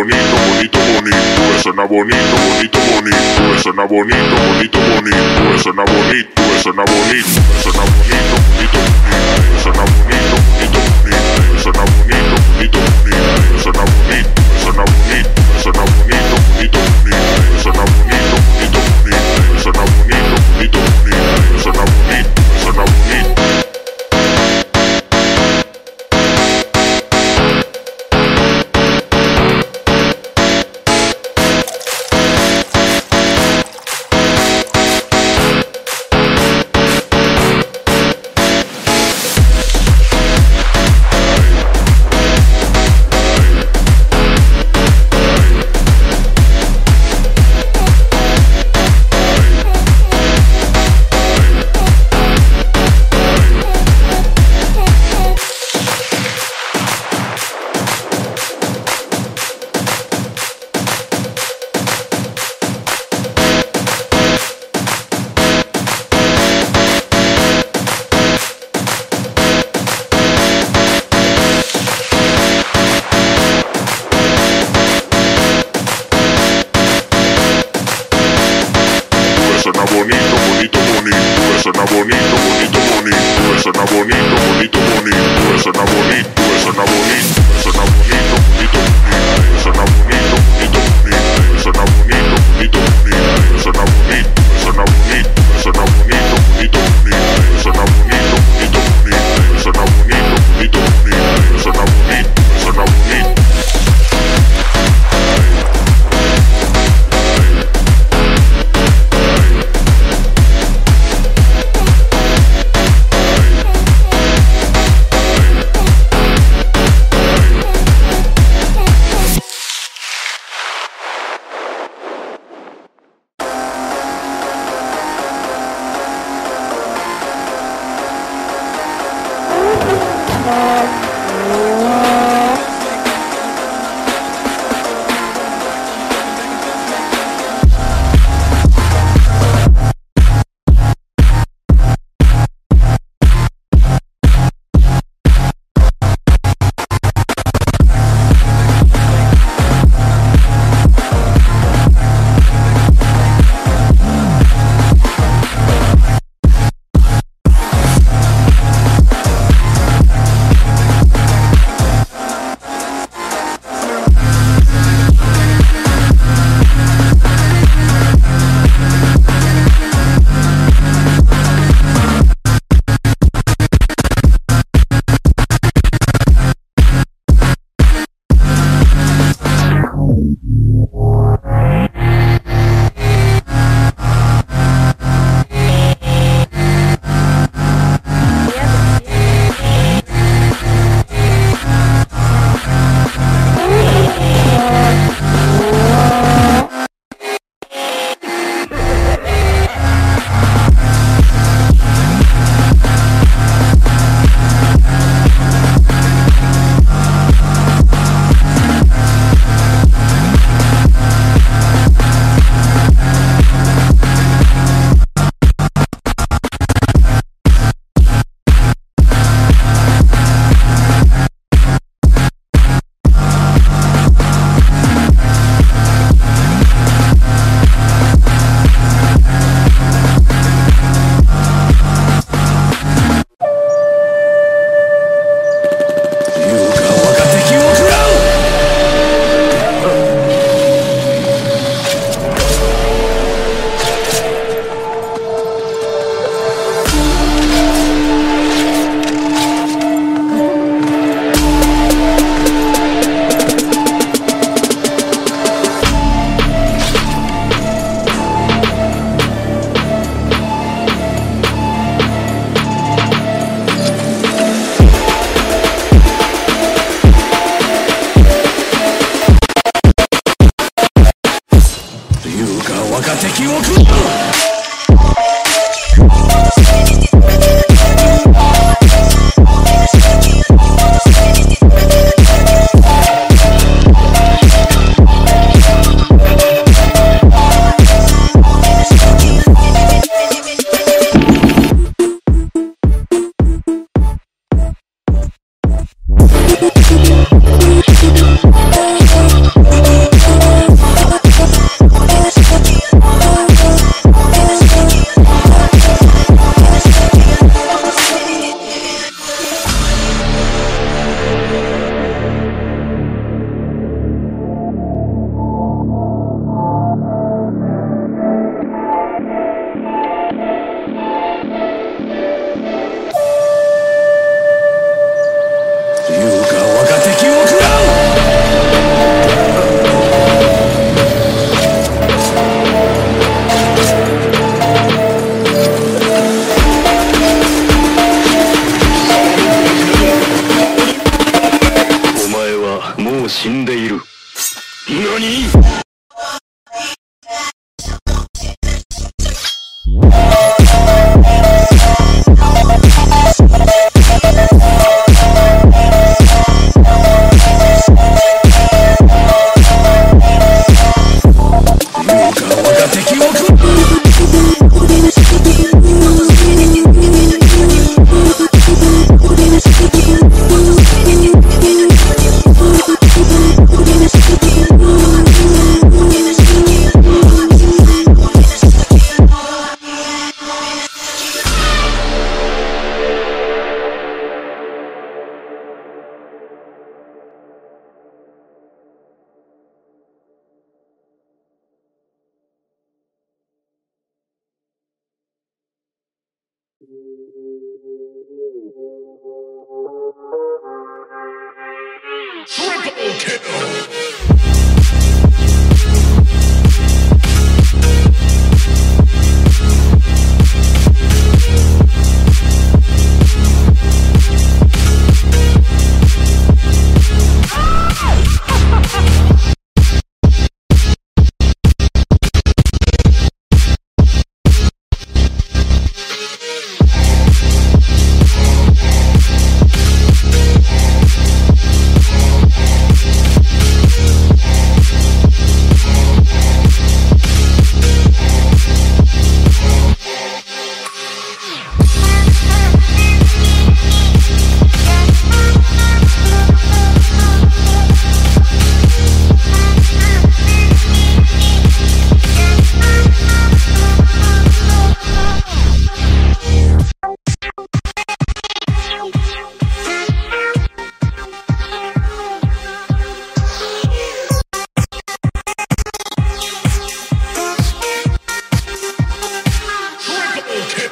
bonito, bonito, bonito, me suena bonito, bonito, bonito, me suena bonito, bonito, bonito, me suena bonito, me suena bonito, bonito.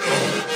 Oh.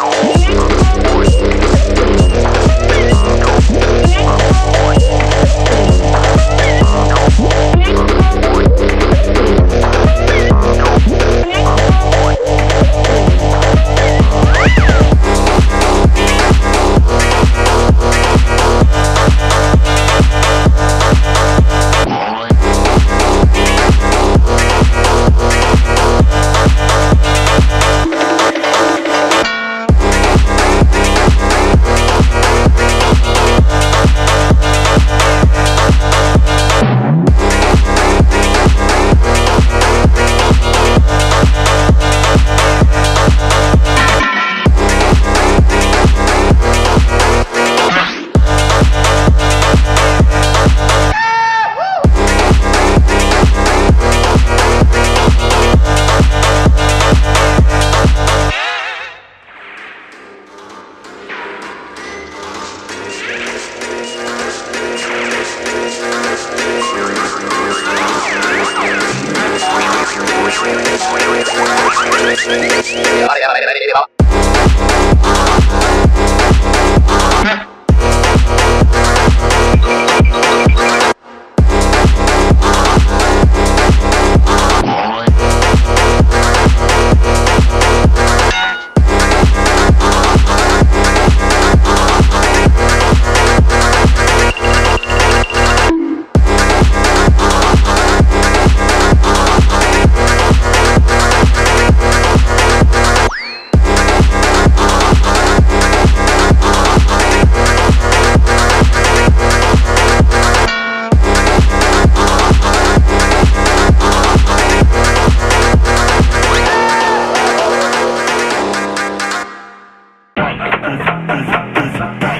Música Este es para vosotros.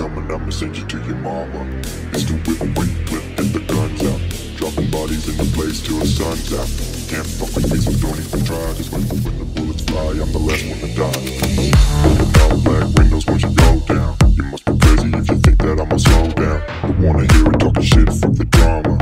coming, I'ma send you to your mama. It's the whip and whip, and the guns out. Dropping bodies in the place till the sun's out. Can't fuck with me, so don't even try. Cause when, when the bullets fly, I'm the last one to die. All black windows once you go down. You must be crazy if you think that I'ma slow down. I wanna hear it talking shit, fuck the drama.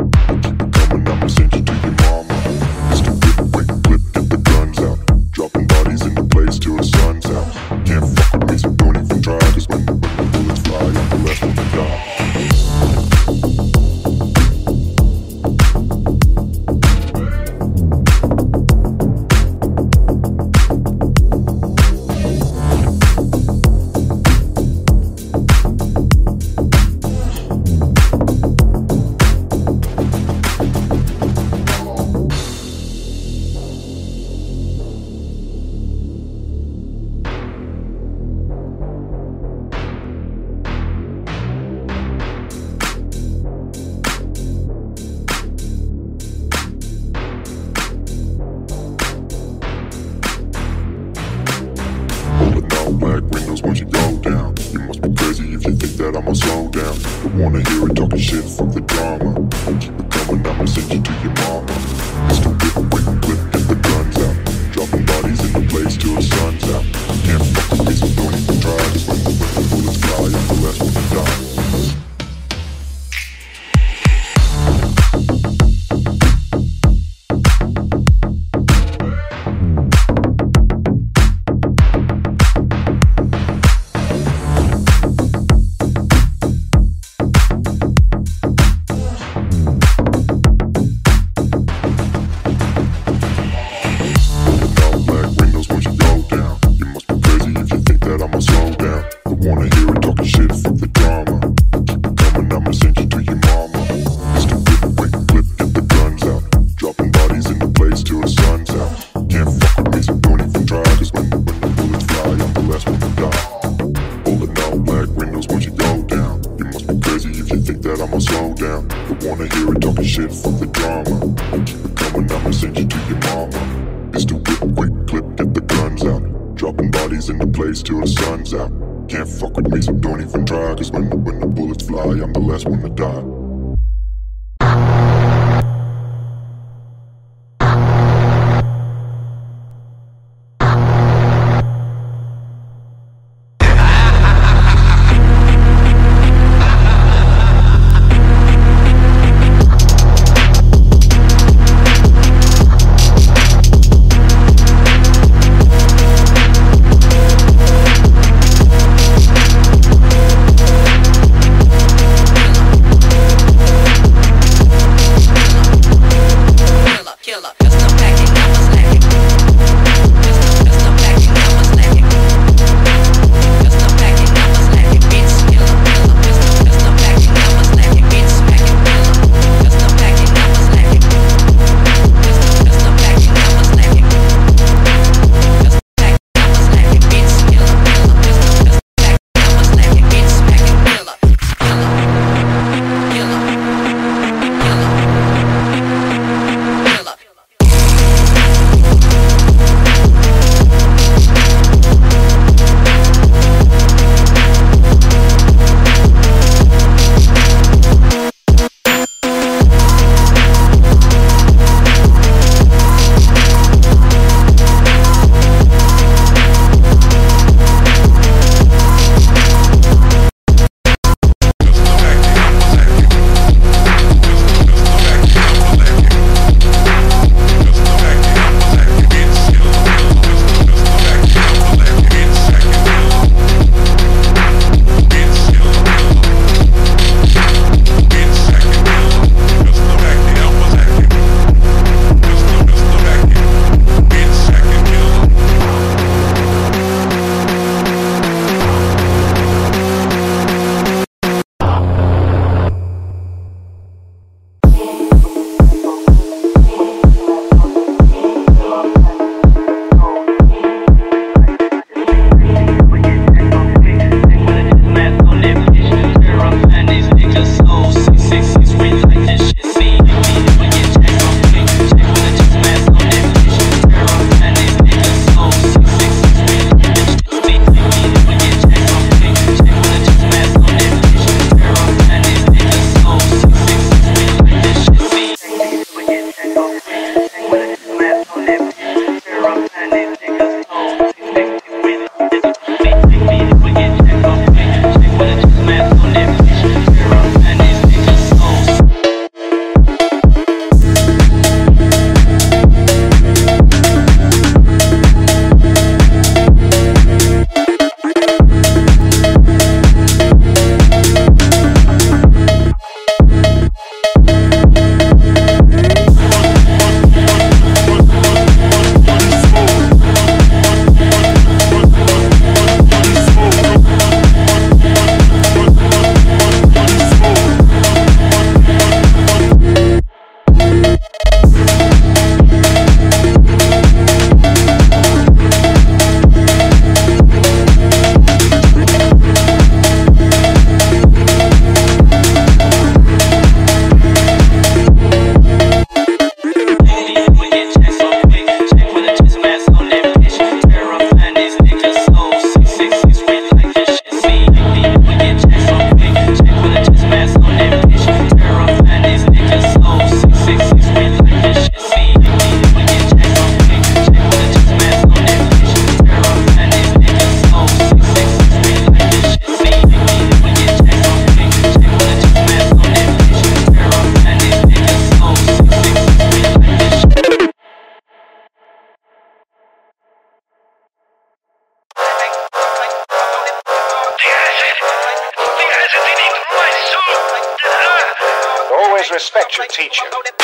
Your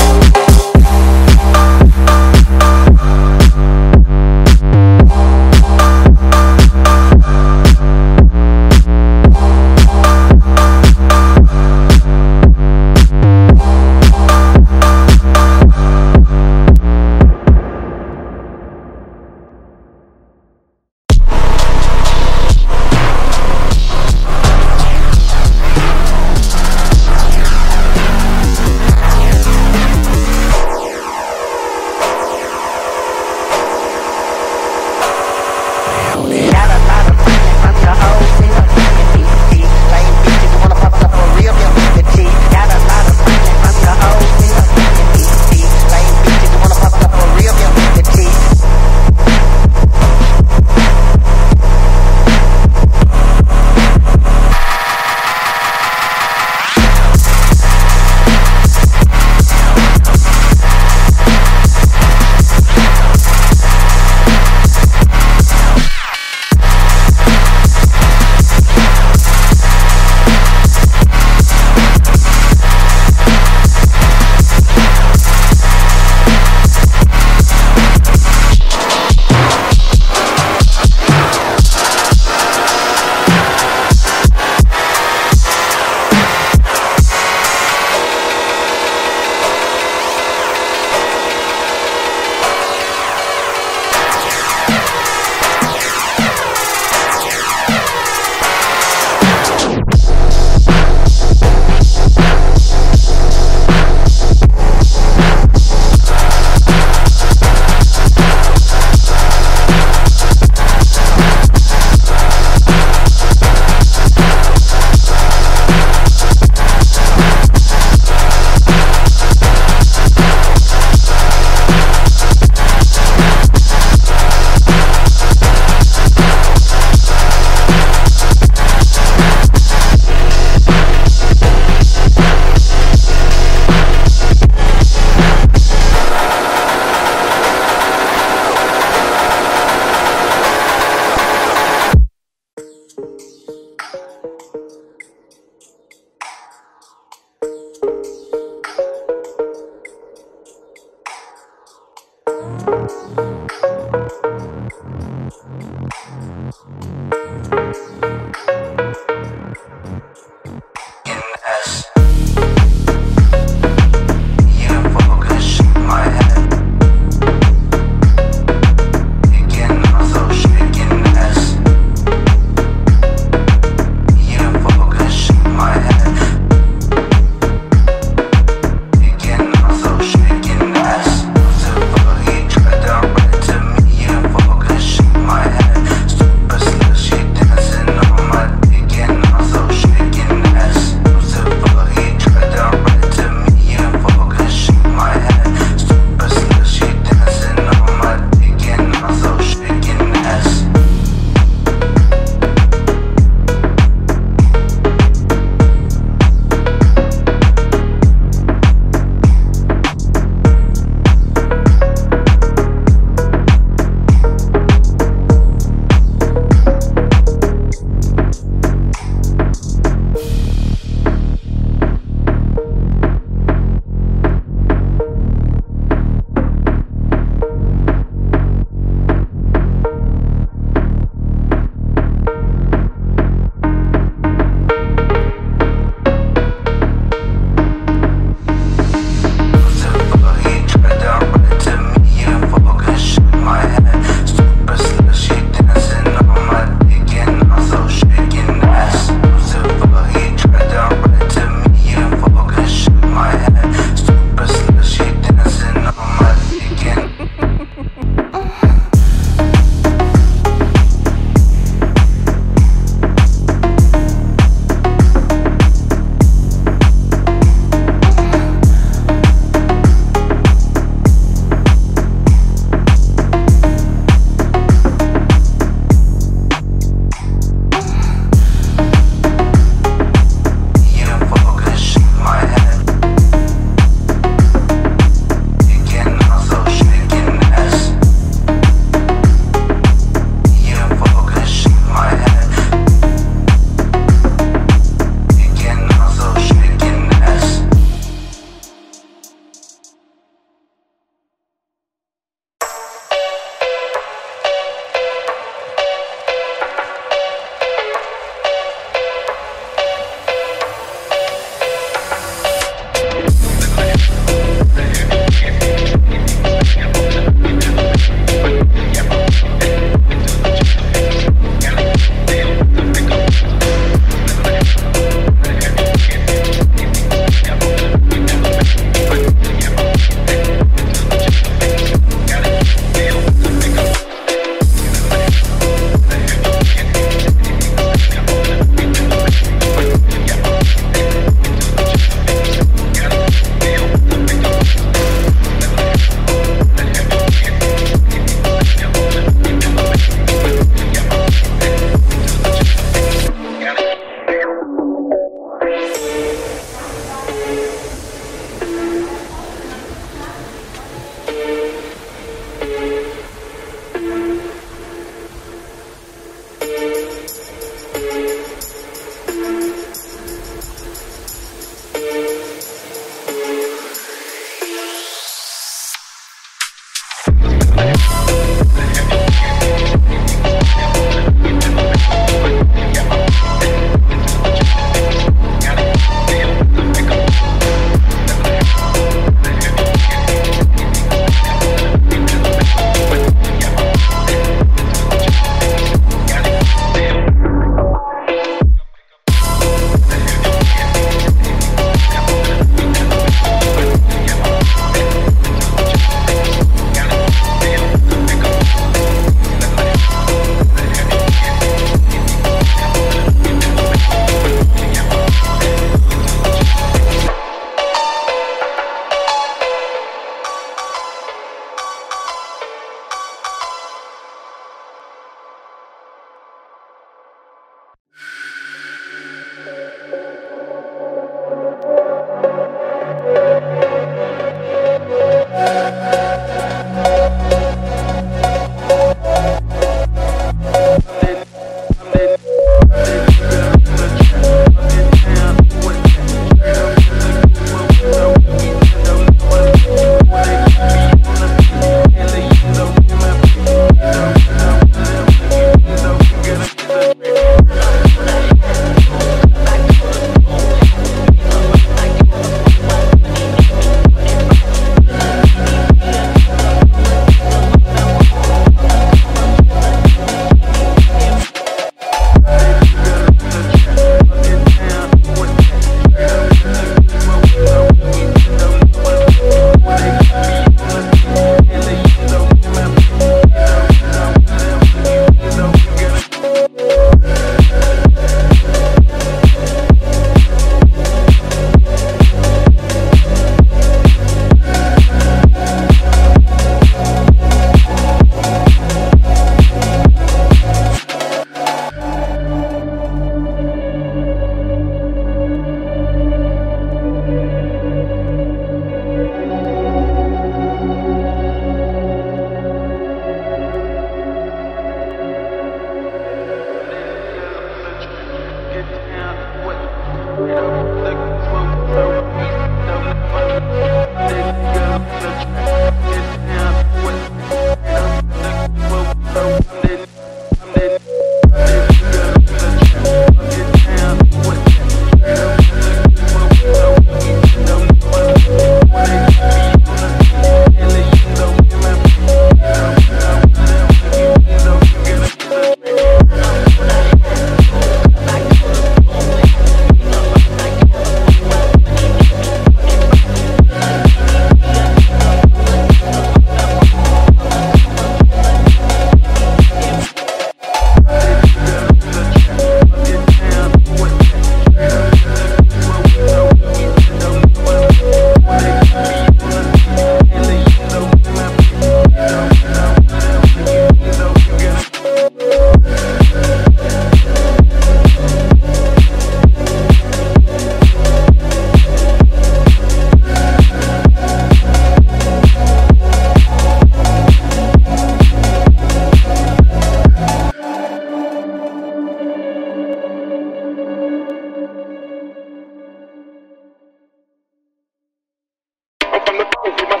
I'm the